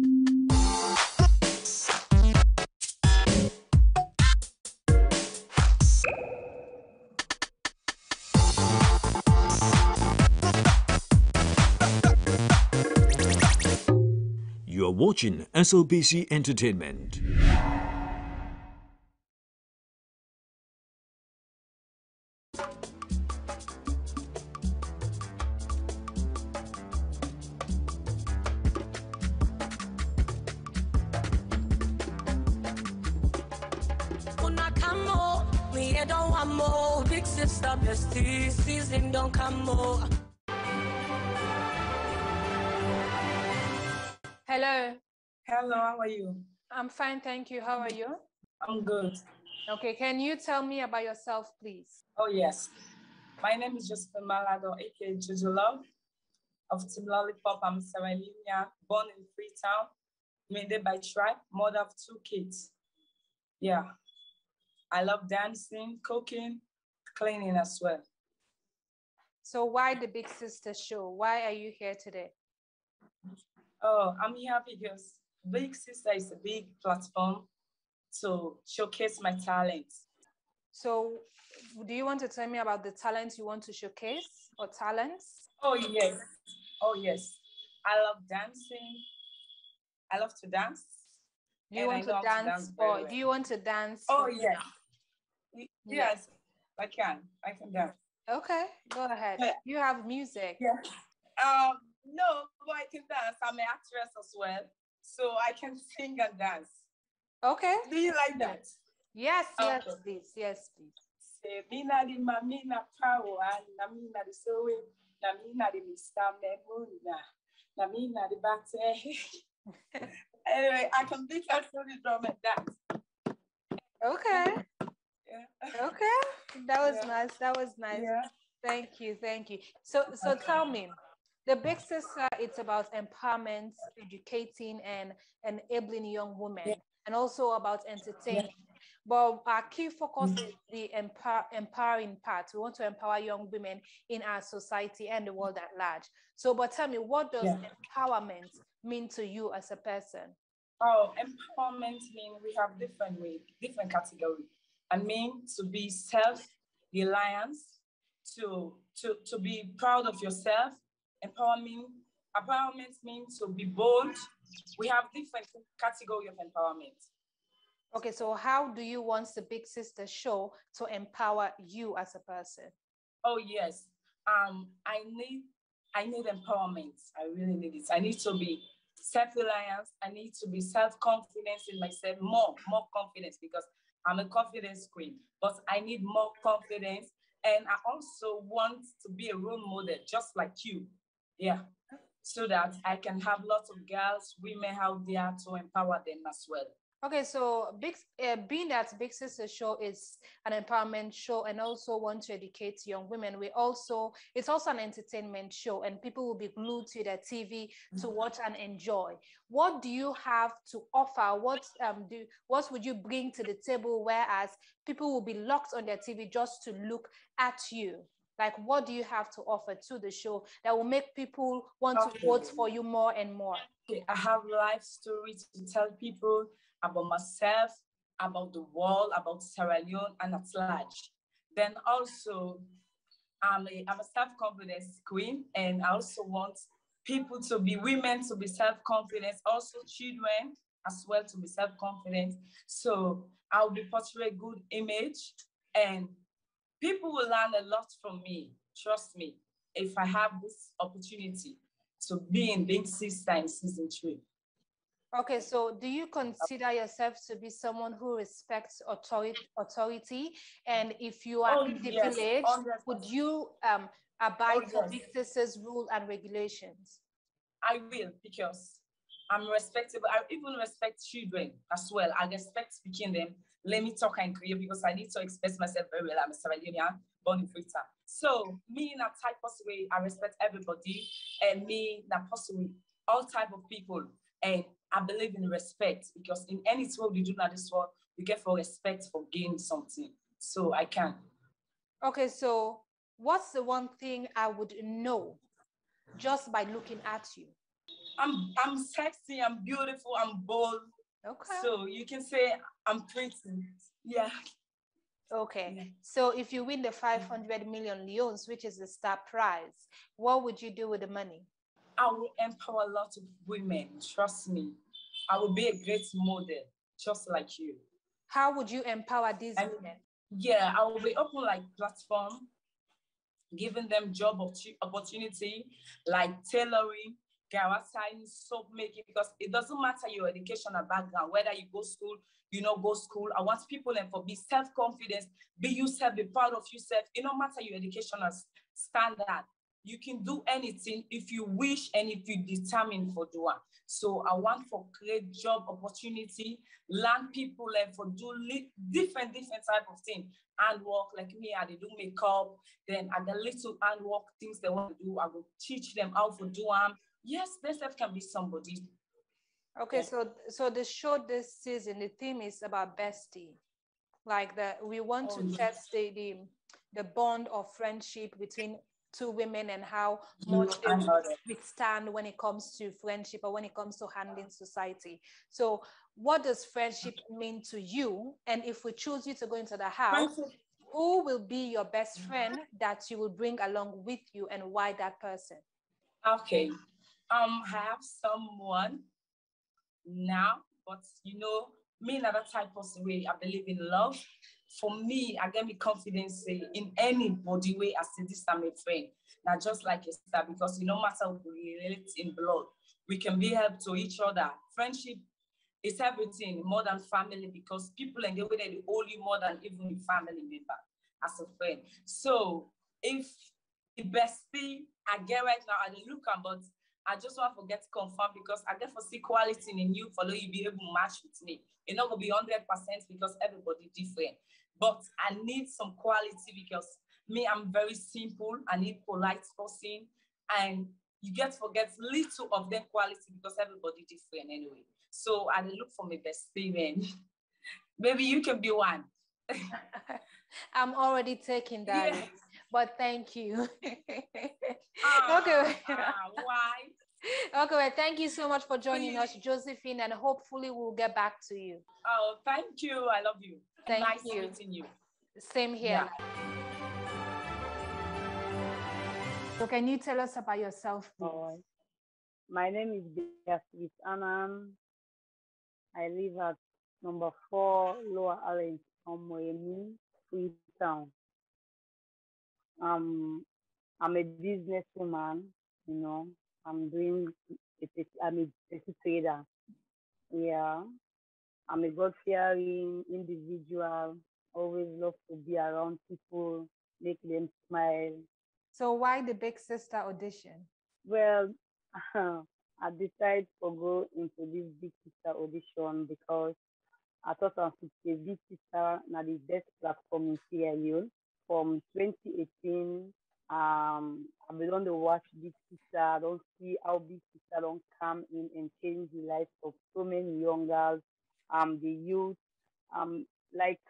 You are watching SLBC Entertainment. Don't come more. Hello, Hello, how are you? I'm fine, thank you. How are you? I'm good. Okay, can you tell me about yourself, please? Oh, yes. My name is Josephine Malado, aka Jojo Love of Team Lollipop. I'm Sierra Leonean, born in Freetown, made by tribe, mother of two kids. Yeah. I love dancing, cooking, cleaning as well. So, why the Big Sister Show? Why are you here today? Oh, I'm here because Big Sister is a big platform to showcase my talents. So, do you want to tell me about the talents you want to showcase or talents? Oh, yes. Oh, yes. I love dancing. I love to dance. Do you want to how to dance, dance or well. do you want to dance? Oh, yes. Yeah. Yes, I can. I can dance. Okay, go ahead. Yeah. You have music. Yeah. Um, no, but I can dance. I'm an actress as well. So I can sing and dance. Okay. Do you like that? Yes, yes, Okay. please. Yes, please. Say, mina di mamina power, na di sowe, na di Mr. Memuna, na di bate. anyway, I can beat out to the drum and dance. Okay. Yeah. Okay. That was Yeah. nice. That was nice. Yeah. Thank you, thank you. So, so tell me, the Big Sister, it's about empowerment, educating, and enabling young women, Yeah. and also about entertaining. But our key focus mm-hmm. is the empower, empowering part. We want to empower young women in our society and the world at large. So, but tell me, what does empowerment mean to you as a person? Oh, empowerment mean we have different way, different category. I mean to be self-reliant, to to to be proud of yourself. Empowerment, empowerment means to be bold. We have different category of empowerment. Okay, so how do you want the Big Sister show to empower you as a person? Oh yes. Um, I need I need empowerment. I really need it. I need to be self-reliance. I need to be self-confidence in myself, more, more confidence because I'm a confidence queen, but I need more confidence. And I also want to be a role model, just like you. Yeah. So that I can have lots of girls, women out there to empower them as well. Okay, so big uh, being that Big Sister Show is an empowerment show and also want to educate young women, we also it's also an entertainment show and people will be glued to their TV to watch and enjoy. What do you have to offer? What um do what would you bring to the table? Whereas people will be locked on their TV just to look at you. Like, what do you have to offer to the show that will make people want to Okay. vote for you more and more? I have life stories to tell people about myself, about the world, about Sierra Leone, and at large. Then also, I'm a, I'm a self-confidence queen, and I also want people to be women to be self-confident, also children as well to be self-confident. So I'll be portray good image, and people will learn a lot from me. Trust me, if I have this opportunity to be in Big Sister in season three. Okay, so do you consider yourself to be someone who respects authority? Authority, and if you are Oh, in the yes, village, 100%. would you um, abide Oh, to yes. Big Sister's rule and regulations? I will because I'm respectable. I even respect children as well. I respect speaking them. Let me talk and create because I need to express myself very well. I'm a Sierra Leonean, born in Freetown. So me in a type of way, I respect everybody, and me in a possible all type of people. And I believe in respect because in any world you do not this world, you get for respect for gain something. So I can. Okay, so what's the one thing I would know just by looking at you? I'm I'm sexy, I'm beautiful, I'm bold. Okay. So you can say I'm pretty. Yeah. Okay. Yeah. So if you win the 500 million leones, which is the star prize, what would you do with the money? I will empower a lot of women. Trust me. I will be a great model, just like you. How would you empower these I- women? Yeah, I will be open like platform, giving them job opportunity, like tailoring, garage soap making, because it doesn't matter your educational background, whether you go school, you know, go school. I want people and for be self-confidence, be yourself, be proud of yourself. It don't matter your educational standard. You can do anything if you wish and if you determine for doing. So I want for create job opportunity, learn people and for do different different type of thing. And work like me, I do makeup. Then I got little hand work things they want to do. I will teach them how to do them. Yes, themselves can be somebody. Okay, so so the show this season, the theme is about bestie. Like the we want Oh, to yes. test the, the the bond of friendship between two women and how much they withstand when it comes to friendship or when it comes to handling society. So what does friendship mean to you? And if we choose you to go into the house, who will be your best friend that you will bring along with you and why that person? Okay. Um, I have someone now, but you know, me another type of way. I believe in love. For me, I get me confidence say, in anybody way I see this I'm a friend. Not just like a sister, because it no matter we relate in blood, we can be help to each other. Friendship is everything more than family because people and the way they hold you more than even family member as a friend. So if the bestie I get right now, I look am, but I just want to get confirmed because I get for see quality in you, follow you be able to match with me. It not gonna be hundred percent because everybody different. But I need some quality because me, I'm very simple. I need polite person, and you get forget little of them quality because everybody different anyway. So I look for my best man. Maybe you can be one. I'm already taking that, Yes. but thank you. Ah, okay. ah, why? okay, well, thank you so much for joining us, Josephine, and hopefully we'll get back to you. Oh, thank you. I love you. Thank nice you. meeting you. Same here. Yeah. So, can you tell us about yourself, please? Alright. My name is Beatrice Annan. I live at number four Lower Allen, Omoyemi, Freetown. Um, I'm a businesswoman, you know. I'm doing, a pet- I'm a petty trader. Yeah. I'm a God-fearing individual. Always love to be around people, make them smile, So, why the Big Sister audition? Well, I decided to go into this big sister audition because I thought I could say big sister na the best platform in Sierra Leone. From 2018, um, I've been on to watch big sister. I don't see how big sister don't come in and change the lives of so many young girls, um, the youth. Um, like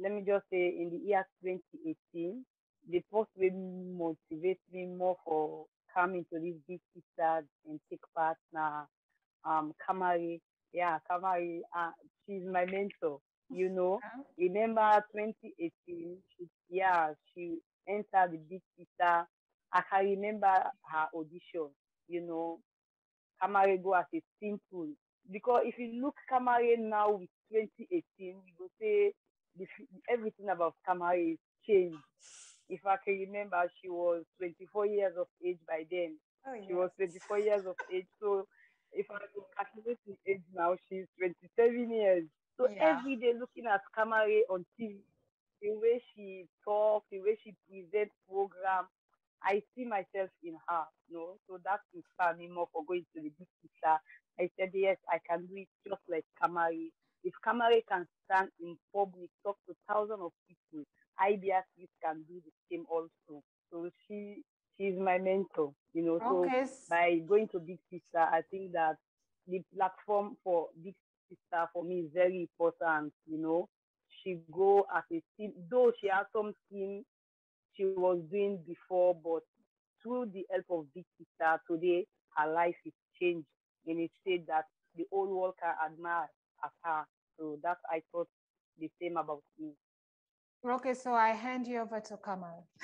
let me just say, in the year 2018, the post will motivate me more for coming to this big sister and take part now. Um, Kamari, yeah, Kamari, uh, she's my mentor. You know, remember 2018? She, yeah, she entered the big sister. I can remember her audition. You know, Kamari go as a simple because if you look Kamari now with 2018, you will say the, everything about Kamari is changed if I can remember, she was 24 years of age by then. Oh, She was 24 years of age. So if I calculate the age now, she's 27 years. So Yeah. every day looking at Kamari on TV, the way she talks, the way she presents program, I see myself in her, you know. So that inspired me more for going to the big picture. I said, yes, I can do it just like Kamari. If Kamari can stand in public, talk to thousands of people, IBS can do the same also. So she she's my mentor, you know. So Okay. s- by going to Big Sister, I think that the platform for Big Sister for me is very important, you know. She go as a team, though she has some team she was doing before, but through the help of Big Sister, today her life is changed. in a state that the whole world can admire as her. So that I thought the same about me. Okay, so I hand you over to Kamal.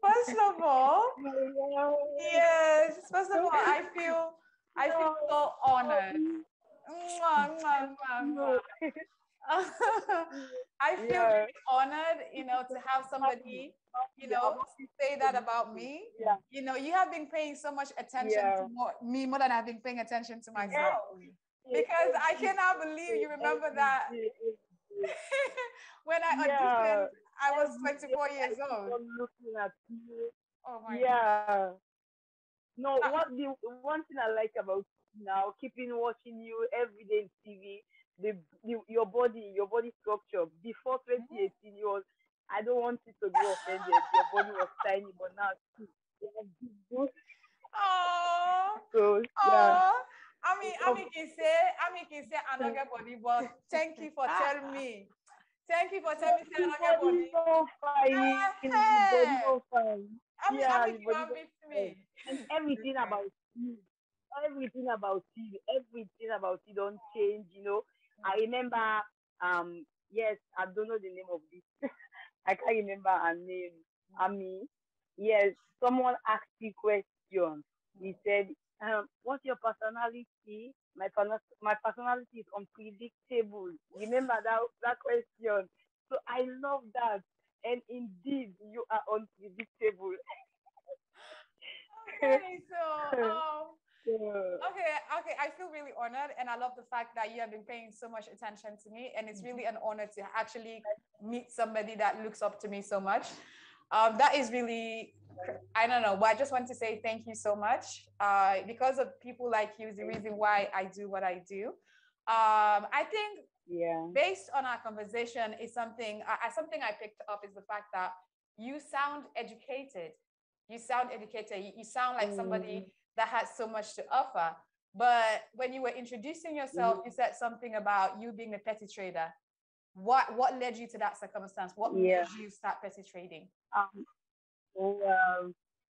First of all, yes. First of all, I feel I feel so honored. Mwah, mwah, mwah, mwah. I feel Yeah. really honored, you know, to have somebody, you know, say that about me. Yeah. You know, you have been paying so much attention Yeah. to more, me more than I've been paying attention to myself. Because I cannot believe you remember that when I auditioned, I was 24 years old. Looking at you. Oh my God. Yeah. No, Ah. what the one thing I like about now, keeping watching you every day in TV, the, the your body, your body structure. Before Mm-hmm. 2018, you was I don't want you to be offended. Your body was tiny, but now have. Oh. So yeah. I mean, I mean, can say, I mean, can say another body, but thank you for telling me. Thank you for telling me say Your another body so fine. Your body so fine. I mean, Yeah, I mean, you with me. and everything about you, everything about you, everything about you don't change. You know, I remember. Um, yes, I don't know the name of this. I can't remember her name. Ami. Yes, someone asked me question. He said, um, "What's your personality?" My my personality is unpredictable. Remember that that question. So I love that. And indeed, you are unpredictable. Okay, so um. Okay, okay, I feel really honored, and I love the fact that you have been paying so much attention to me, and it's really an honor to actually meet somebody that looks up to me so much. Um, that is really, I don't know, but I just want to say thank you so much. Uh, because of people like you is the reason why I do what I do. Um, I think Yeah. based on our conversation is something I- something I picked up is the fact that you sound educated. You sound educated. You, you sound like somebody that has so much to offer. But when you were introducing yourself, you said something about you being a petty trader. What what led you to that circumstance? What Yeah. made you start petty trading? Um, so, um,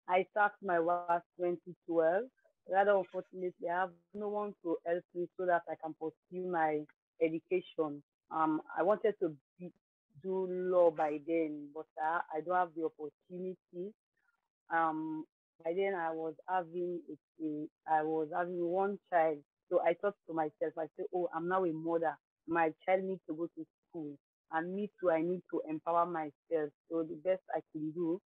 I started my work 2012. Rather unfortunately, I have no one to help me so that I can pursue my education. Um, I wanted to be, do law by then, but I, I don't have the opportunity. Um, by then I was having a, a, I was having one child, so I thought to myself, I said, oh, I'm now a mother. My child needs to go to school, and me too. I need to empower myself. So the best I can do,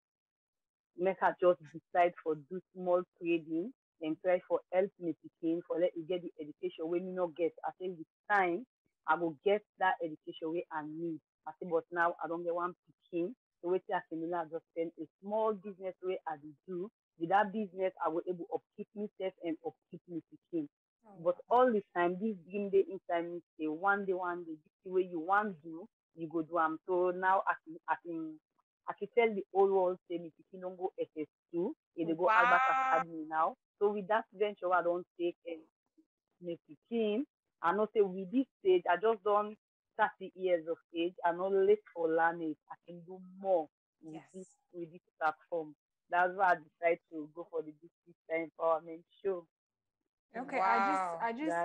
make her just decide for do small trading and try for help me pikin for let me get the education when me not get. I say with time I will get that education wey I need. I say but now I don't get one pikin. Wetin can now just spend a small business wey I dey do. With that business I go able to upkeep myself and upkeep me pikin. Oh, but all the time, this dream dey inside me say one day, one day, this thing wey you wan do, you go do am. So now I can, I can, I can tell the whole world say me pikin don go SS2, e dey go Albert Wow. Academy now. So with that venture I don take eh, and me pikin, I know say with this stage, I just don 30 years of age. I no late for learning. I can do more with Yes. this with this platform. That's why I decided to go for the Sister Empowerment Show. Okay, Wow. I just I just.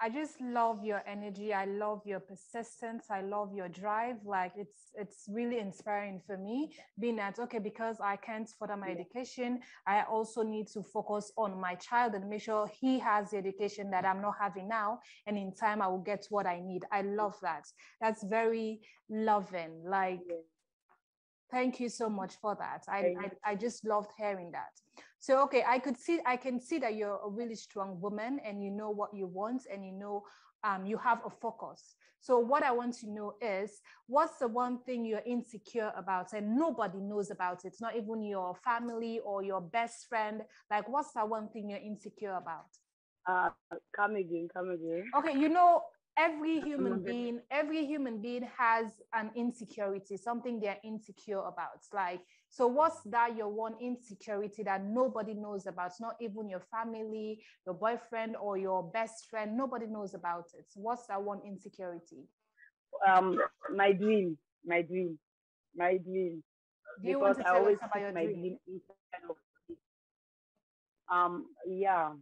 I just love your energy. I love your persistence. I love your drive. Like it's it's really inspiring for me. Being that okay, because I can't further my education, I also need to focus on my child and make sure he has the education that I'm not having now. And in time, I will get what I need. I love that. That's very loving. Like Yeah. Thank you so much for that. I, I, I just loved hearing that. So okay, I could see I can see that you're a really strong woman and you know what you want and you know um, you have a focus. So what I want to know is what's the one thing you're insecure about and nobody knows about it, not even your family or your best friend. Like what's that one thing you're insecure about? Uh, come again, come again. okay you know every human being every human being has an insecurity something they're insecure about like so what's that your one insecurity that nobody knows about not even your family your boyfriend or your best friend nobody knows about it so what's that one insecurity Um, my dream, my dream, my dream. do you because want to I tell always us about your my dream dream inside of me. Um, yeah,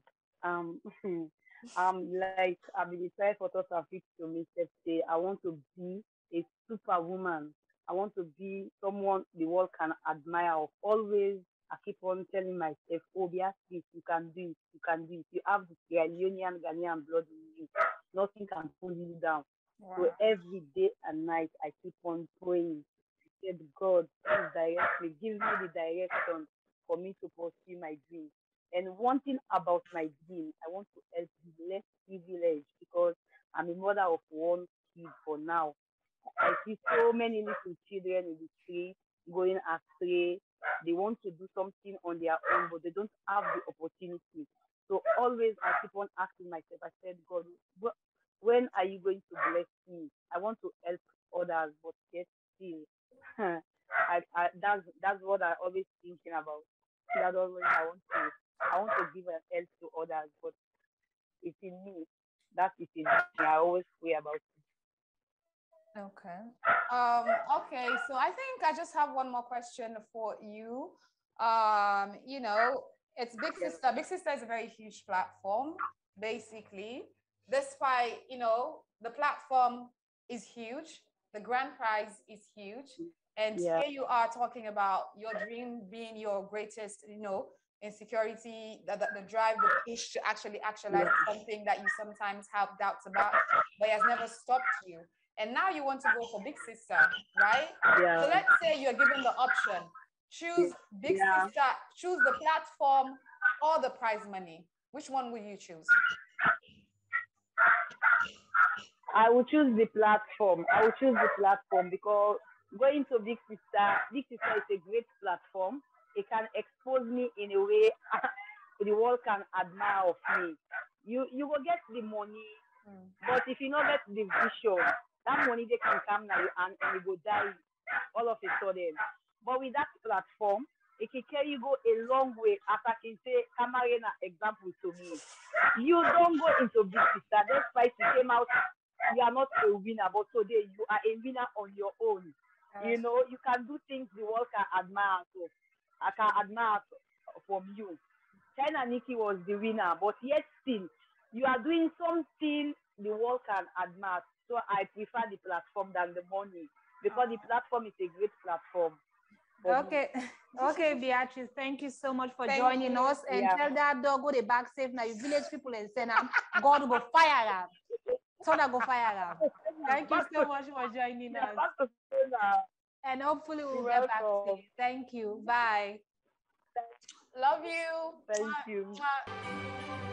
Um, um, like I've been decided for thought of it to me say I want to be a superwoman. I want to be someone the world can admire. Of always, I keep on telling myself, "Oh, Beatrice, you can do it. You can do it. You have the Sierra Leonean Ghanaian blood in you. Nothing can pull you down." Wow. So every day and night, I keep on praying. I said, God, please direct me, give me the direction for me to pursue my dream. And one thing about my dream, I want to help the less privileged because I'm a mother of one kid for now. I see so many little children in the street going astray. They want to do something on their own, but they don't have the opportunity. So always I keep on asking myself, I said, God, when are you going to bless me? I want to help others, but yet still, I, I, that's that's what I always thinking about. That always I want to I want to give help to others, but it's in me. That is in me. I always pray about. Okay. Um, okay, so I think I just have one more question for you. Um, you know, it's Big Sister. Big Sister is a very huge platform, basically. Despite, you know, the platform is huge, the grand prize is huge. And Yeah. here you are talking about your dream being your greatest, you know, insecurity, the, the, the drive, the push to actually actualize something that you sometimes have doubts about, but it has never stopped you. And now you want to go for Big Sister, right? Yeah. So let's say you're given the option choose Big Yeah. Sister, choose the platform or the prize money. Which one will you choose? I will choose the platform. I will choose the platform because going to Big Sister, Big Sister is a great platform. It can expose me in a way the world can admire of me. You you will get the money, Mm. but if you not get the vision, that money they can come now and, and you go die all of a sudden. But with that platform, it can carry you go a long way. As I can say, Camarena example to me. You don't go into Big Sister. Despite you came out you are not a winner, but today you are a winner on your own. You know, you can do things the world can admire. So I can admire from you. China Nikki was the winner, but yet still, you are doing something the world can admire. So I prefer the platform than the money because the ah. platform is a great platform. for me. Okay, okay, Beatrice, thank you so much for Thank joining you. us. And Yeah. tell that dog go the back safe now. You village people and send them. God go fire them. So that go fire them. Thank you so much for joining us. back to school now. And hopefully we'll You're get back to you. Thank you. Bye. Love you. Thank you. mwah.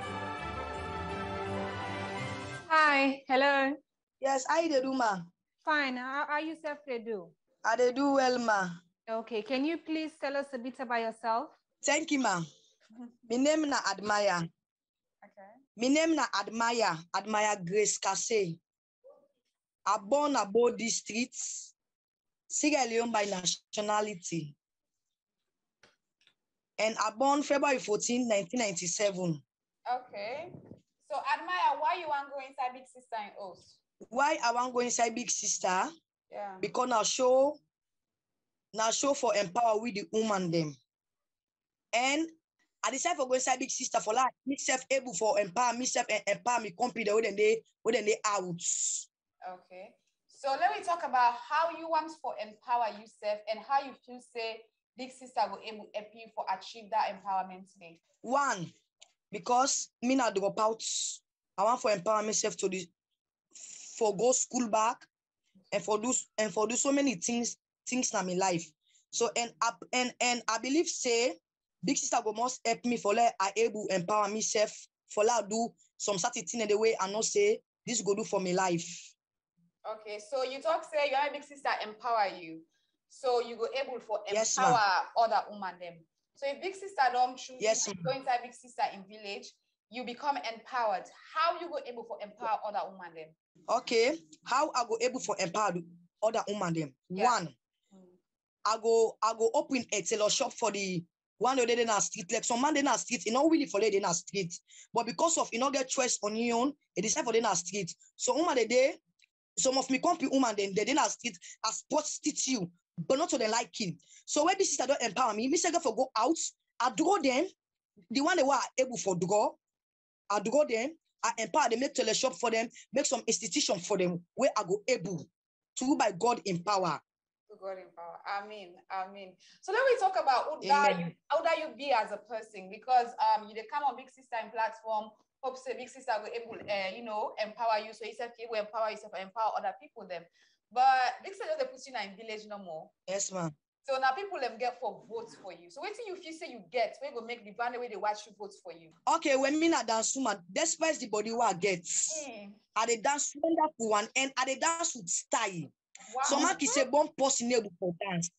Hi. Hello. Yes, I do ma. Fine. How are you self to do? I dey do well ma. Okay. Can you please tell us a bit about yourself? Thank you ma. Mm-hmm. My name na Admire. Okay. My name na Admire. Admire Grace Kase. I born aboard these streets. Sierra Leone by nationality. And I born February 14, 1997. Okay. So admire why you want to go inside Big Sister O's. Why I want go inside Big Sister? Yeah. Because now show, now show for empower with the woman them. And I decide for go inside Big Sister for like myself able for empower myself and empower me company then they way then they out. Okay. So let me talk about how you want for empower yourself and how you feel say Big Sister will able help you for achieve that empowerment today. One, because me not drop out. I want for empower myself to the for go school back and for do and for do so many things things in my life. So and up and and I believe say big sister go must help me for like I able empower myself for like do some certain thing in the way I know say this go do for my life. Okay. So you talk say your Big Sister empower you. So you go able for empower other woman them. So if Big Sister don't choose Yes, you to ma'am. go inside Big Sister in village, you become empowered. How you go able for empower other woman then? Okay, how I go able for empower the other woman then? Yeah. One, I go I go open a tailor shop for the one day in our street. Like some man in our street, you know, really for lady in our street. But because of you know get choice on your own, it decide for in our street. So woman the day, some of me company woman then they in our street as you, but not to the liking. So when this sister don't empower me, me say go for go out, I draw them, the one they were able for draw, I do go them, I empower them, make teleshop for them, make some institution for them where I go able to by God in power. God in power. Amen. Amen. So let me talk about who that, Amen. how that you be as a person because um you dey come on big sister in platform. Hope say big sister will able uh, you know empower you. So you said you will empower yourself, empower other people them. But big sister just dey put you now in village no more. Yes, ma'am. So now people them get for votes for you. So wait till you feel say you get, we go make the band way they watch you vote for you. Okay, when me na dance woman, despite the body what I get, Mm. I dey dance wonderful one and I dey dance with style. Wow. Some man can say bon possible for dance.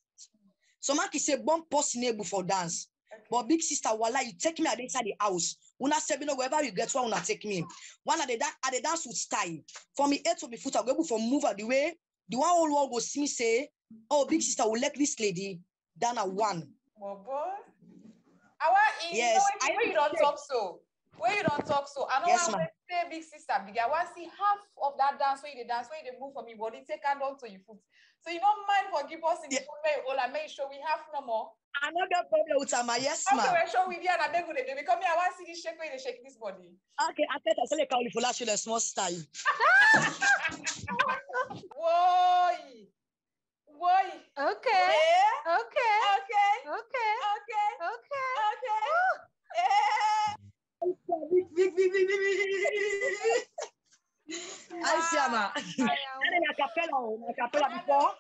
Some can say bon possible for dance. Okay. But big sister, voila, you take me inside the house. Una say no wherever you get one, una take me. One at the dance, at the dance with style. For me, head to me foot, I go for move out the way. The one whole world go see me say, oh, big sister will let this lady down at one. Well, boy. I want eh, you Yes, know I you don't talk so. Where you don't talk so. I know Yes, ma'am. say big sister big. I want to see half of that dance where you dance, where you move from your body, take hand on to your foot. So you don't mind for give us in the Yeah. foot where you all and make sure we have no more. Another problem with my ah, yes, Okay, ma'am. we're sure we there and I beg you, baby. Come here, I want to see this shake where they shake this body. Okay, I think I say like only for last year, small style. Whoa. Whoa. Okay. Yeah. Okay. Okay. Okay. Okay. Okay. Okay. Yeah. Big, big, big, big, big, big. I see, ma. I And am- a cappella, oh, before.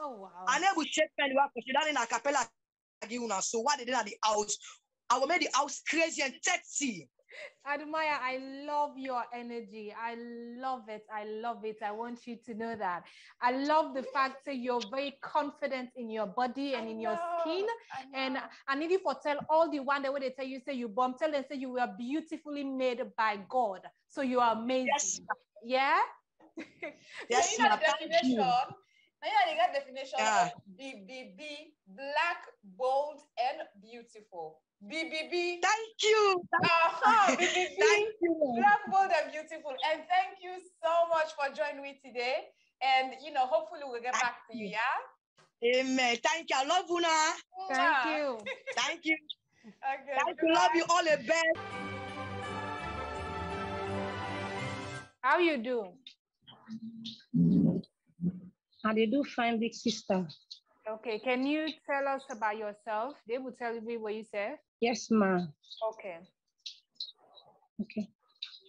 Oh wow. I never shake pen work for that in a cappella. give una. So what they did at the house, I will make the house crazy and sexy. Admire, I love your energy. I love it. I love it. I want you to know that. I love the fact that you're very confident in your body and I in your skin. And know. I need you for tell all the one that when they tell you say you bomb, tell them say you were beautifully made by God. So you are amazing. Yes, Yeah. yes, so you know ma. the Thank definition. Now you know the get definition Yeah. of BBB, black, bold, and beautiful. BBB. Thank you. Uh-huh, BBB. Thank you. Black, bold, and beautiful. And thank you so much for joining me today. And you know, hopefully we'll get back to you. Yeah. Amen. Thank you. I love you now. Thank you. Thank you. Okay. Thank you. Love you all the best. How you do? And they do fine, big sister. Okay. Can you tell us about yourself? They will tell me what you say. Yes, ma'am. Okay. Okay.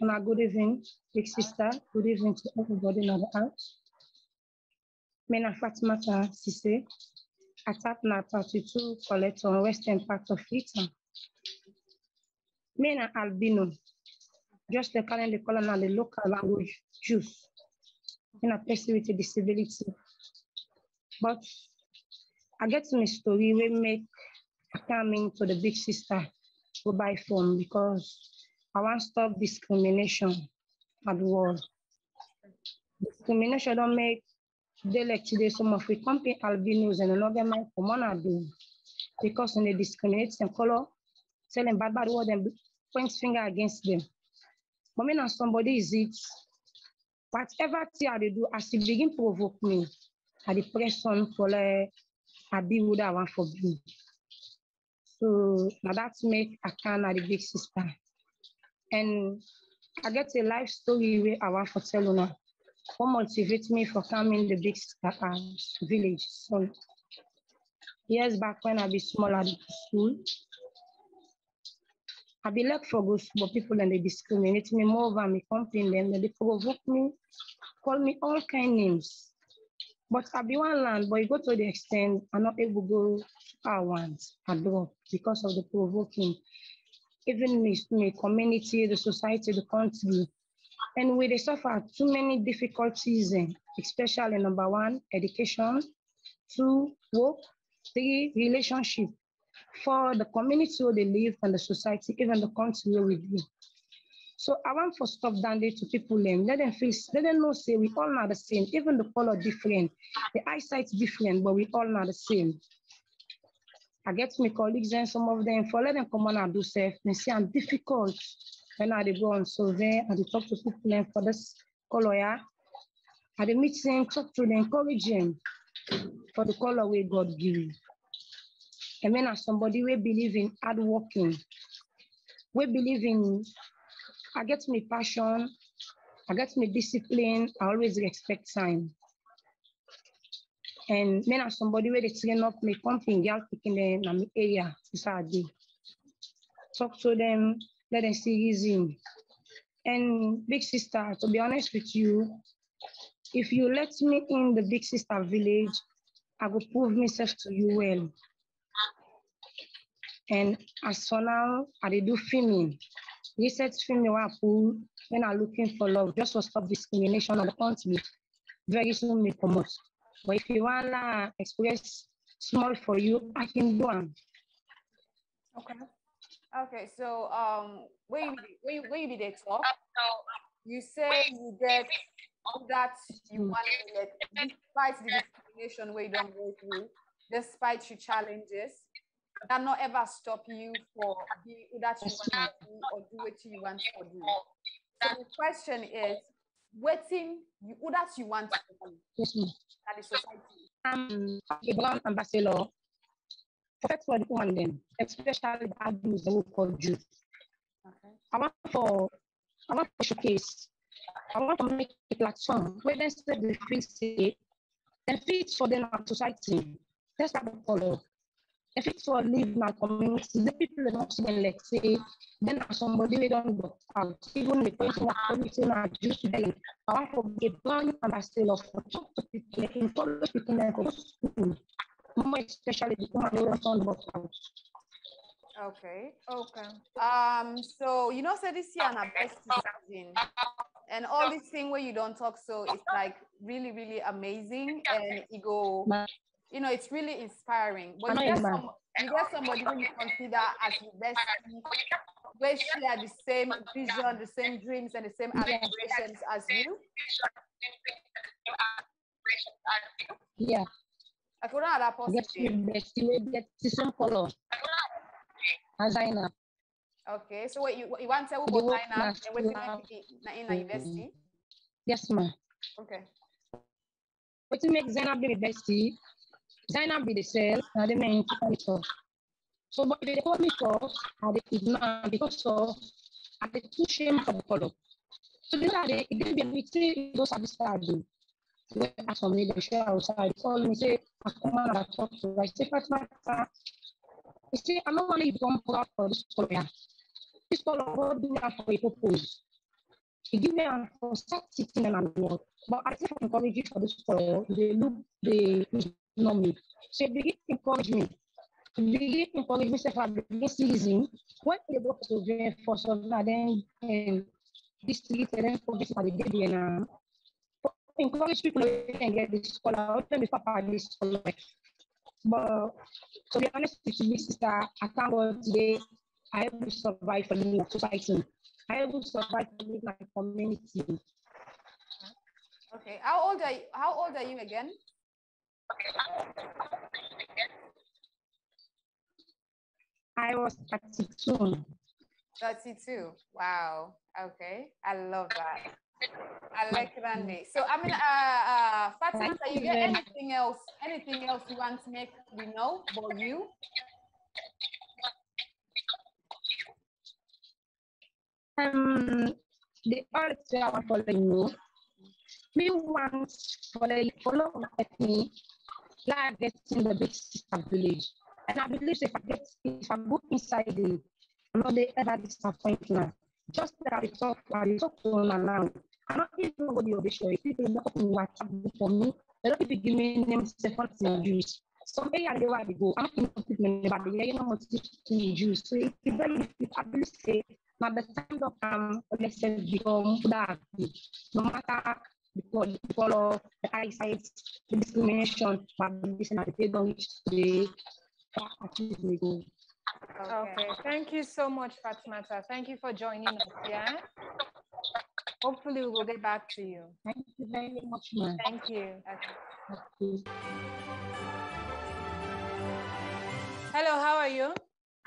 Ma, good evening, big sister. Good evening to everybody in the house. Me na Fatmata Sesay. Attack na 32 collect on western part of it. Me na albino. Just the call am na the local language Jews. Me na person with a disability. But I get my story wey make I to the big sister go buy phone because I want to stop discrimination at work. Discrimination don't make dey like today some of we company albinos and another man and do because when they discriminate them color, tell them bad bad word and point finger against them. But me now somebody is it whatever thing I do as it begin provoke me, I dey press on for like I be what I want for be. So now that make can the big sister. And I get a life story where I want to tell you now. What motivates me for coming the big sister uh, village. So years back when I be small at the school, I be left for go school, people and they discriminate me more than me complain them, they provoke me, call me all kind names. But I be one land, but it go to the extent I'm not able to go I want abroad because of the provoking. Even me community, the society, the country. And we they suffer too many difficulties, eh, especially number one, education, two, work, three, relationship. For the community where they live and the society, even the country where we live. So I want to stop down there to people and let them feel, let them know, say we all not the same, even the color different, the eyesight different, but we all not the same. I get my colleagues and some of them for let them come on and do self and see I'm difficult when I go on survey and they talk to people and for this color yeah. I dey meet them, talk to them, encourage them for the color way God give. And when as somebody we believe in hard working, we believe in I get my passion, I get my discipline, I always respect time. And men are somebody where they train up my company, girl picking in my area, this are day. Talk to them, let them see reason. And big sister, to be honest with you, if you let me in the big sister village, I will prove myself to you well. And as for now, I do filming. Research filming where I pull when I'm looking for love, just to stop discrimination on the country. Very soon come out. But if you want to express small for you, I can do am. Okay. Okay, so um, when you when you, when you did talk, you say you get that you want to despite the discrimination where you don't go through, despite your challenges, that not ever stop you for the that you want to do or do what you want to do. So the question is, waiting you that you want Yes, ma'am. at the society. I'm a brand ambassador. Perfect for the woman then, especially the abuse that we call youth. Okay. I want for I want to showcase. I want to make a platform where they say they feel safe and fit for them our society. That's what I follow. If it's for live in our community, the people that don't see them like say, then are somebody we don't work out. Even the person that probably say now just today. I want to be a brand ambassador for talk to people, like, encourage people like go to school. More especially the woman who don't work out. Okay. Okay. Um. So you know, say this year na best season, and all this thing where you don't talk, so it's like really, really amazing, and it go. You know, it's really inspiring. But I you get some, you get somebody who you consider as the best, where share the same vision, the same dreams, and the same aspirations as you. Yeah, I could not have that get the best, you get the same color. As Okay. So what you you want to say The about work line up must and in the university? Yes, ma'am. Okay. What to make Zainab be the bestie? Zainab be the cell, and the main sponsor. So, but they call me first, I dey ignore because of I dey too shame for the color. So I dey, it dey be those are the stars. When I from me, they share outside, call me say, I ah, come and I talk to her. I say, Fatima, he say, I don't want to become proud for this color. This color, God do that for a purpose. He give me an and work. But I think you for this color. They look, know me. So begin to encourage me. They begin encourage for the season, when they go to the first of then um, this then for this, for the and uh, encourage people to get this color. Let me papa this color. But to be honest with you, sister, I thank God today I able to survive for the society. I able to survive live my community. Okay. How old are you? How old are you again? I was 32. 32. Wow. Okay. I love that. I like Randy. So I mean, uh, uh, Fatima, you get anything else? Anything else you want to make we know about you? Um, the arts I want to follow you. Me want follow follow like me, like getting the big sister village. And I believe if I get if I go inside the not they ever disappoint now. Just that I talk, I talk to one now. I'm not even go the. If people open WhatsApp group for me, a lot of people give me names Stefan Juice. Some area they where they go. I'm not even people about the you know what to juice. So it's very difficult. Believe say now the time of um let's say become that no matter the color, the color, the eyesight, the discrimination, but this and they don't the achieve the goal. Okay, thank you so much, Fatmata. Thank you for joining us. Yeah. Hopefully, we will get back to you. Thank you very much, man. Thank you. Okay. Hello, how are you?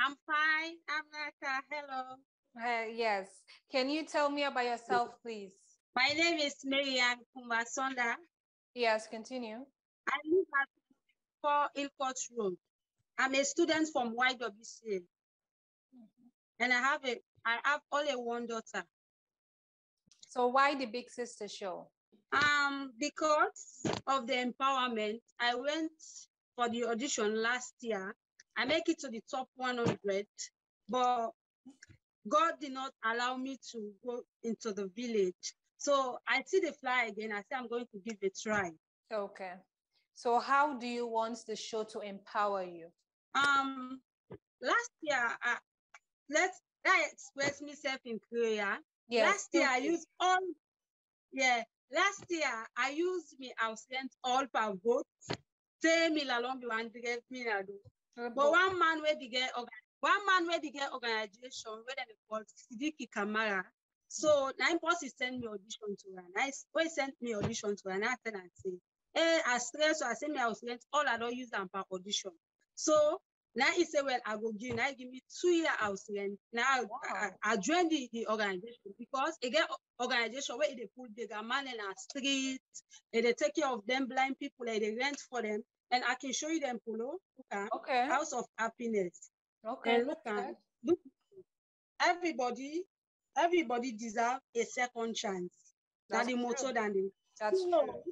I'm fine. I'm Naka. Hello. Uh, yes. Can you tell me about yourself, please? My name is Marian Kumasonda. Yes, continue. I live at 4 Ilcourt Road. I'm a student from YWCA. And I have a I have only one daughter. So why the Big Sister show? Um, because of the empowerment, I went for the audition last year. I make it to the top 100, but God did not allow me to go into the village. So I see the fly again. I say I'm going to give it a try. Okay. So how do you want the show to empower you? Um, last year, I, let's I express myself in prayer. Yeah. last year I used all, yeah. Last year I used me ausent all per vote. Say me along the one to get me na do. But one man where the get organ- one man where the get organization where they call Sidiki Kamara. So nine boss is send me audition to her. Nice, we sent me audition to her. And I said and say, eh, I stress, so I send me ausent all I don't use them for audition. So now he say, well, I go give, now give me two year house rent. Now I, I, I join the, the organization because again, organization where they put the man in a street, and they take care of them blind people, and they rent for them. And I can show you them polo. Okay. Okay. House of happiness. Okay. And look at everybody, everybody deserve a second chance. That's That's the motto than the That's so, true.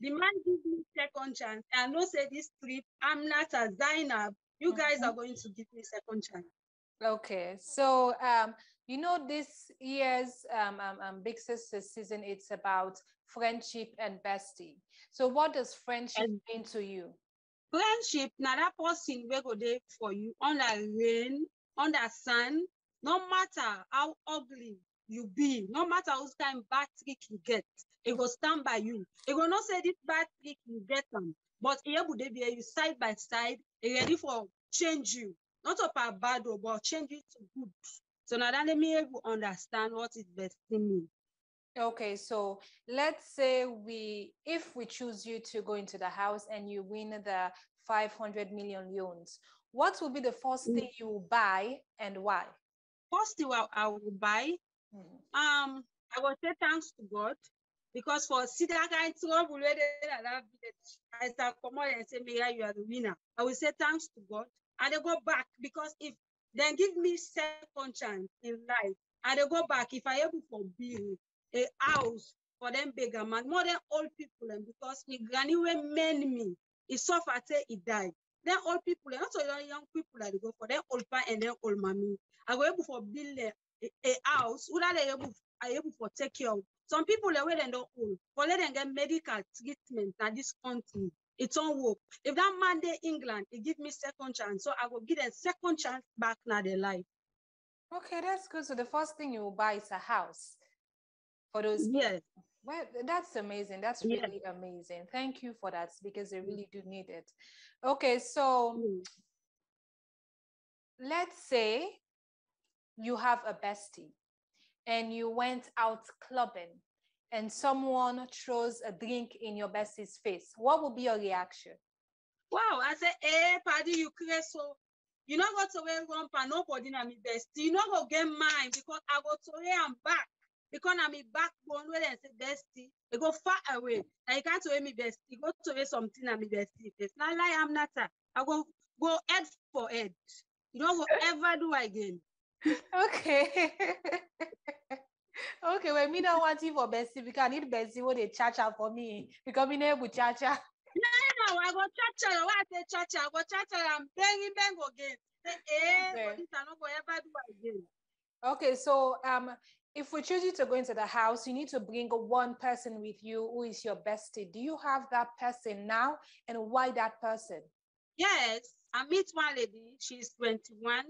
the man give me second chance. I know say this trip, I'm not a Zainab. You guys are going to give me second chance. Okay, so um, you know this year's um, um, um, Big Sister season, it's about friendship and bestie. So what does friendship mean to you? Friendship, now that person we go there for you under rain, under sun, no matter how ugly you be, no matter what kind bad trick you get, it will stand by you. It will not say this bad trick you get them, but it will be you side by side, it ready for change you. Not up a bad but change it to good. So now that me able understand what is best in me. Okay, so let's say we, if we choose you to go into the house and you win the 500 million leones, what will be the first thing you will buy and why? First thing I, I will buy, um, I will say thanks to God because for see that kind of trouble where they are that village, I start come out and say, Mira, you are the winner. I will say thanks to God and they go back because if then give me second chance in life, and they go back if I able for build a house for them bigger man, more than old people, and because me granny when men me, he suffer till he died. Then old people, eh, and also young young people that go for them old pa and then old mommy. I go able for build a, a, a house, that they able are able for take care of. Some people they wait and old, for let them get medical treatment at this country. It's on work. If that man there England, he give me second chance, so I will give them second chance back now their life. Okay, that's good. So the first thing you will buy is a house for those. Yes. Well, that's amazing. That's Yes. really amazing. Thank you for that because they really mm. do need it. Okay, so mm. let's say you have a bestie and you went out clubbing and someone throws a drink in your bestie's face. What would be your reaction? Wow, I say, eh, hey party, you crazy. So you not go to where one pa nobody na me bestie. You not go get mine because I go to where I'm back. Because backbone where they say bestie. They go far away. And you can't to where me bestie. You go to something na me bestie. It's not like I'm not. a- I go go head for head. You don't go ever do again. Okay. okay, well, me don't want you for bestie because I need bestie where they charge out for me because me never charge out. No, no, I go cha cha. I say cha cha? I go cha cha. I'm banging bang again. Say, eh, Okay. this I not go ever do again. Okay, so um, if we choose you to go into the house, you need to bring one person with you who is your bestie. Do you have that person now, and why that person? Yes, I meet one lady. She's 21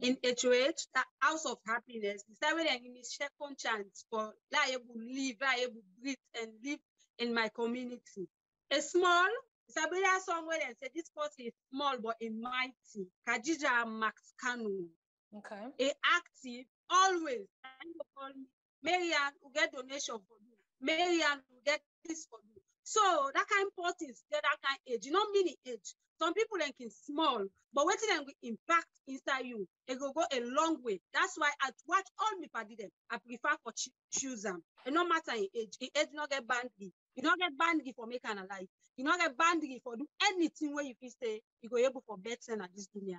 in HOH, the House of Happiness. It's that way they give me second chance for that able live, that able breathe and live in my community. A small, it's a better somewhere and said this person is small but in mighty. Kajija Max Kanu. Okay. A active, always. And you call me, Marianne will get donation for you. Marianne will get this for you. So that kind of important is that kind of age. You know, mini age. Some people then can small, but what then will impact inside you. It will go a long way. That's why I watch all me party them. I prefer for ch- choose them. And no matter in age, in age not get bandy. You don't get bandy for make an life. You don't get bandy for do anything where you feel say you go able for better than this dunya.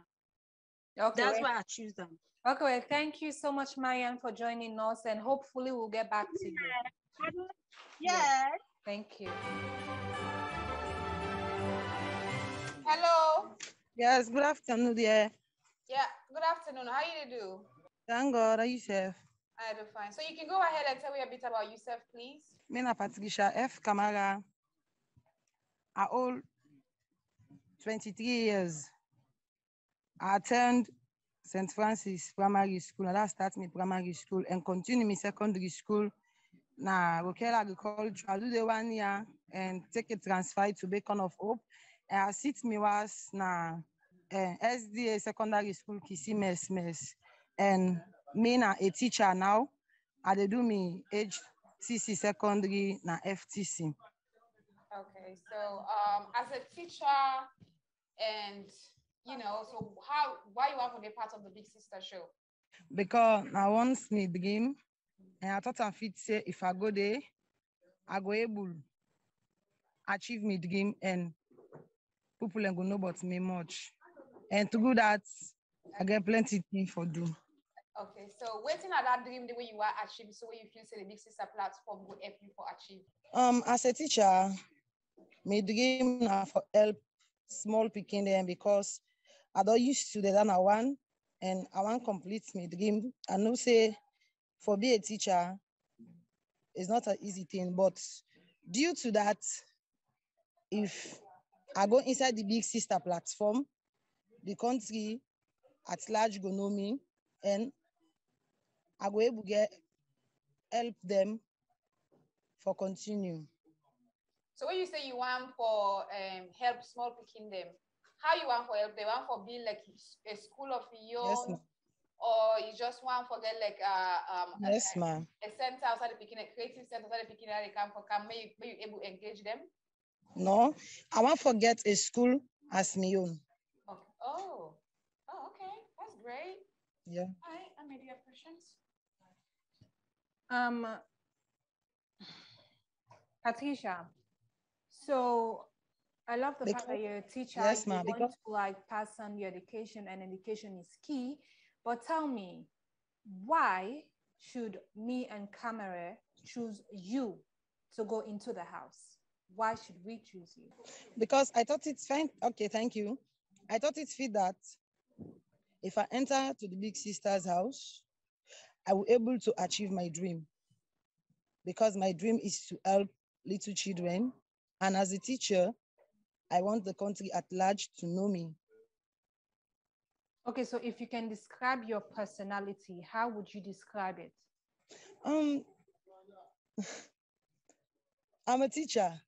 Okay. That's why I choose them. Okay, well, thank you so much, Marian, for joining us, and hopefully we'll get back to you. Yes. Thank you. Hello. Yes, good afternoon, dear. Yeah, good afternoon. How you do? Thank God, how you safe? I do fine. So you can go ahead and tell me a bit about yourself, please. Me na Patricia F. Kamara. I old 23 years. I attend St. Francis Primary School. and That start me primary school and continue my secondary school. Na Rokel Agriculture. I do the one year and take a transfer to Beacon of Hope. And I sit me was na uh, SDA Secondary School Kissy Mess. And me na a teacher now. I do me HTC secondary na FTC. Okay, so um, as a teacher, and you know, so how why you want to be part of the Big Sister show? Because na once me dream, and I thought I fit say if I go there, I go able achieve me dream and people ain't go know about me much. And to do that, I get plenty thing for do. Okay, so waiting at that dream the way you are achieving, so you feel say the Big Sister platform will help you for achieve. Um, as a teacher, my dream na for help small pikin them because I don't used to the than I want and I want complete my dream. I know say for be a teacher is not an easy thing, but due to that, if I go inside the big sister platform, the country at large go know me and I go able get help them for continue. So when you say you want for um help small pikin them, how you want for help? They want for being like a school of your Yes, or you just want for get like uh um a- Yes, ma'am. a center outside the pikin, a creative center outside the pikin that they come for can make make you able to engage them. No, I want to forget a school as me own. Okay. Oh, oh, okay, that's great. Yeah. Hi, I made your questions. Um, Patricia, so I love the fact that Because- you're a teacher. Yes, you ma'am, want because- to like pass on your education, and education is key. But tell me, why should me and Kamara choose you to go into the house? Why should we choose you? Because I thought it's fine. Okay, thank you. I thought it's fit that if I enter to the big sister's house, I will able to achieve my dream. Because my dream is to help little children. And as a teacher, I want the country at large to know me. Okay, so if you can describe your personality, how would you describe it? Um, I'm a teacher.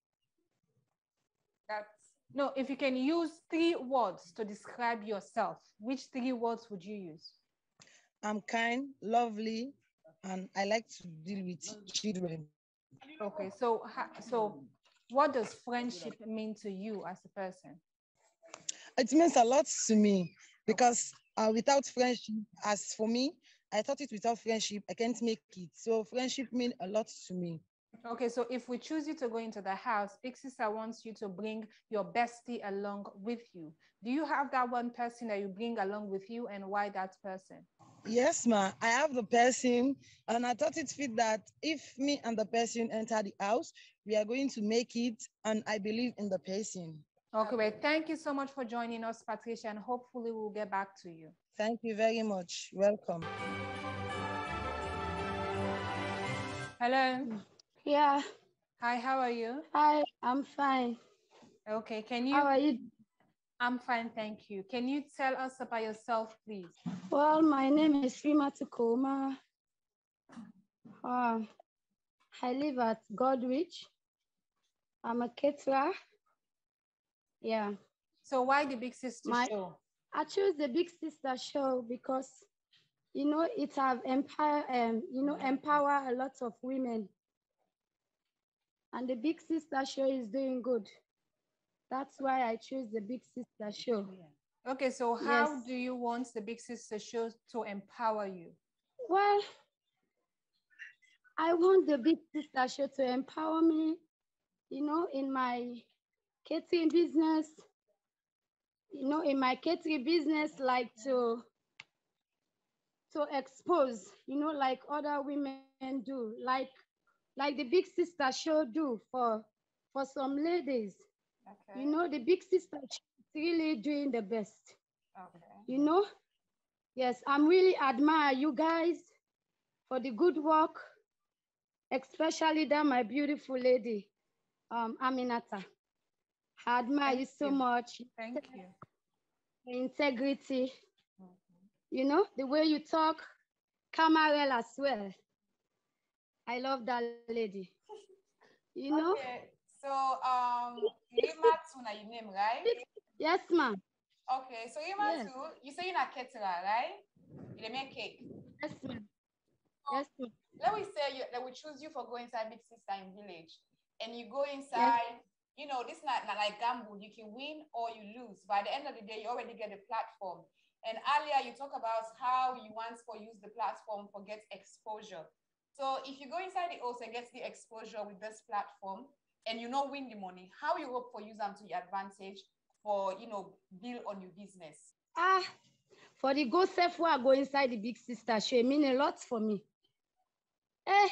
That's no, if you can use three words to describe yourself, which three words would you use? I'm kind, lovely, and I like to deal with children. Okay, so so what does friendship mean to you as a person? It means a lot to me because uh, without friendship, as for me, I thought it without friendship, I can't make it. So friendship means a lot to me. Okay, so if we choose you to go into the house, Big Sister wants you to bring your bestie along with you. Do you have that one person that you bring along with you, and why that person? Yes, ma. I have the person, and I thought it fit that if me and the person enter the house, we are going to make it, and I believe in the person. Okay, well, thank you so much for joining us, Patricia, and hopefully we'll get back to you. Thank you very much. Welcome. Hello. Yeah. Hi, how are you? Hi, I'm fine. Okay, can you? How are you? I'm fine, thank you. Can you tell us about yourself, please? Well, my name is Fima Tukoma. Um, I live at Goderich. I'm a caterer. Yeah. So why the Big Sister My- show? I chose the Big Sister show because, you know, it have empower, um, you know, empower a lot of women. And the Big Sister show is doing good. That's why I chose the Big Sister show. Okay, so how Yes. do you want the Big Sister show to empower you? Well, I want the Big Sister show to empower me, you know, in my catering business, you know, in my catering business, like to to expose, you know, like other women do, like like the big sister show do for for some ladies. Okay. You know, the big sister is really doing the best. Okay. You know, yes, I'm really admire you guys for the good work, especially that my beautiful lady, um, Aminata. I admire you so much. Thank you. Integrity, you know, the way you talk, Kamarel as well. I love that lady. You know? Okay. So um Rimatu na your name, right? Yes, ma'am. Okay, so Rimatu, you say you're not caterer, right? You make cake. Yes, ma'am. Oh, yes, ma'am. Let me say you that we choose you for go inside Big Sister in village. And you go inside, you know, this not, not like gamble. You can win or you lose. By the end of the day, you already get a platform. And earlier you talk about how you once for use the platform for get exposure. So if you go inside the house and get the exposure with this platform and you know win the money, how you hope for use them to your advantage for you know build on your business? Ah, for the go self where I go inside the big sister she mean a lot for me. Eh,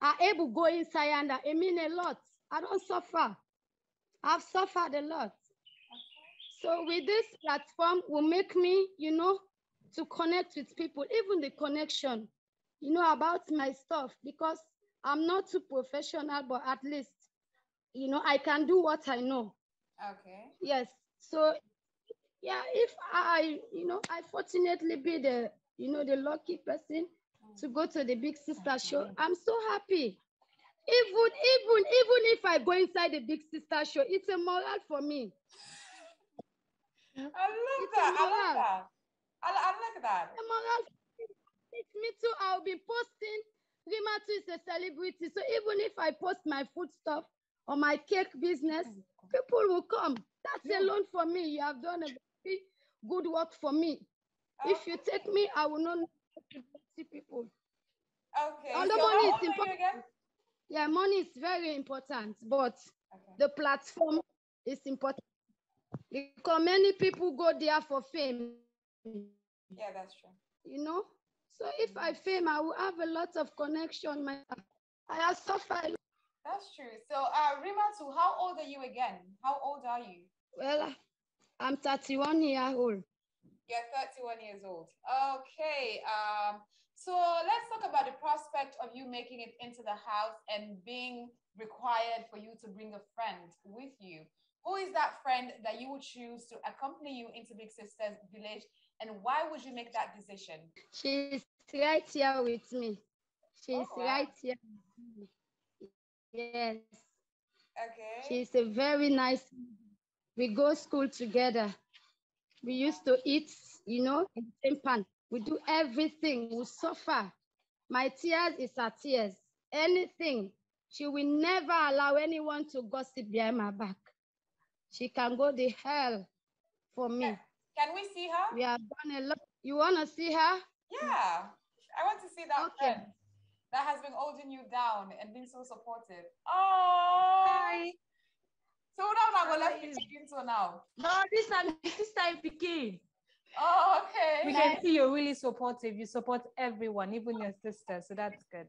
I able go inside and it mean a lot. I don't suffer. I've suffered a lot. So with this platform will make me, you know, to connect with people, even the connection, you know, about my stuff, because I'm not too professional, but at least, you know, I can do what I know. Okay. Yes. So yeah, if I, you know, I fortunately be the, you know, the lucky person to go to the big sister show, I'm so happy. Even, even, even if I go inside the big sister show, it's a moral for me. I love It's that. I love that. I, I like that. A moral. It's me too. I'll be posting. Rimatu is a celebrity. So even if I post my food stuff or my cake business, people will come. That's alone for me. You have done a very good work for me. Oh. If you take me, I will not know how to see people. Okay. Although so money is old are you important. again? Yeah, money is very important, but the platform is important because many people go there for fame, Yeah, that's true. you know. So if I mm-hmm. fame, I will have a lot of connection. My, I have suffered. That's true. So, uh, Rimatu, how old are you again? How old are you? Well, I'm 31 year old. You're 31 years old. Okay. Um, so let's talk about the prospect of you making it into the house and being required for you to bring a friend with you. Who is that friend that you would choose to accompany you into Big Sisters Village, and why would you make that decision? She's right here with me. She's Oh, wow. right here. Yes. Okay. She's a very nice. We go school together. We used to eat, you know, in the same pan. We do everything. We suffer. My tears is her tears. Anything. She will never allow anyone to gossip behind my back. She can go the hell for me. Can we see her? We have done a lot. You want to see her? Yeah. I want to see that Okay. friend that has been holding you down and being so supportive. Oh. Hi. So now I'm gonna let you begin to now. No, this time, this time, Pikin. Oh, okay. We can see you're really supportive. You support everyone, even your sister. So that's good.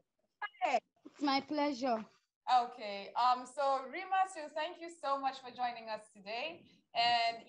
It's my pleasure. Okay. Um. So Rima, Sue, thank you so much for joining us today. And